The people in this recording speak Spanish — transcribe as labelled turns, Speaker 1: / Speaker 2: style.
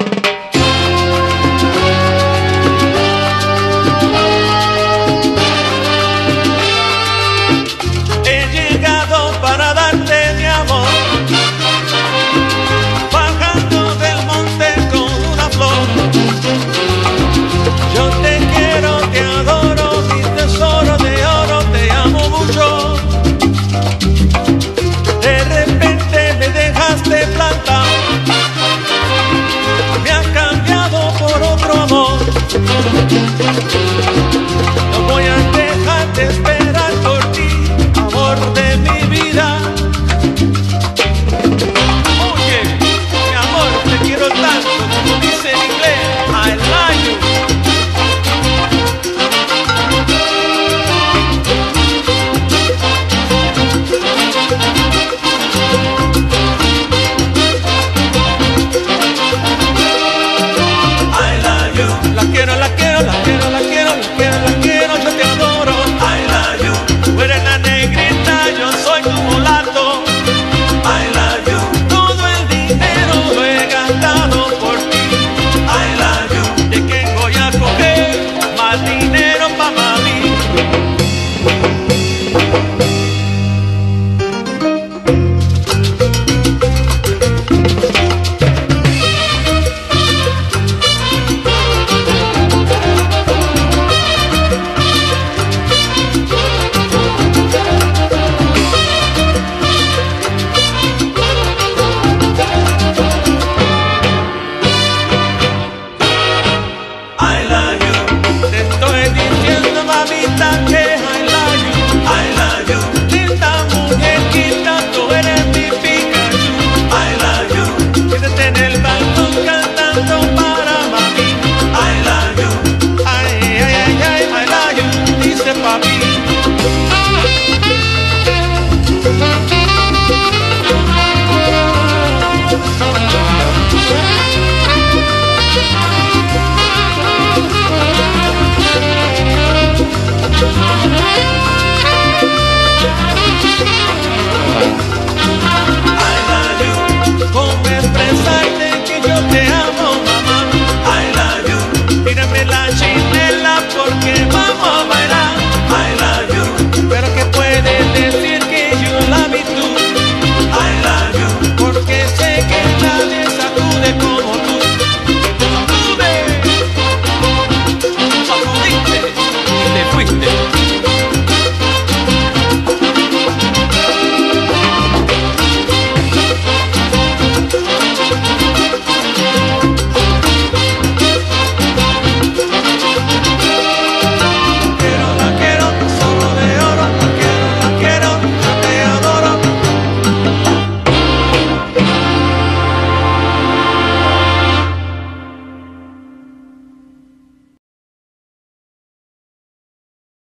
Speaker 1: Thank you. Thank you. Thank you. de papi